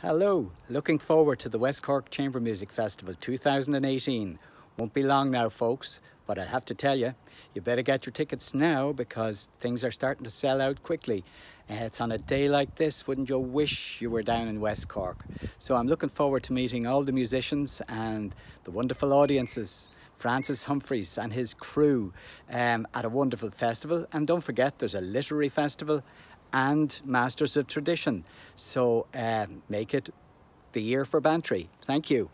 Hello, looking forward to the West Cork Chamber Music Festival 2018. Won't be long now, folks, but I have to tell you, you better get your tickets now because things are starting to sell out quickly. Uh, it's on a day like this, wouldn't you wish you were down in West Cork? So I'm looking forward to meeting all the musicians and the wonderful audiences. Francis Humphrys and his crew um, at a wonderful festival. And don't forget, there's a literary festival and Masters of Tradition. So uh, make it the year for Bantry. Thank you.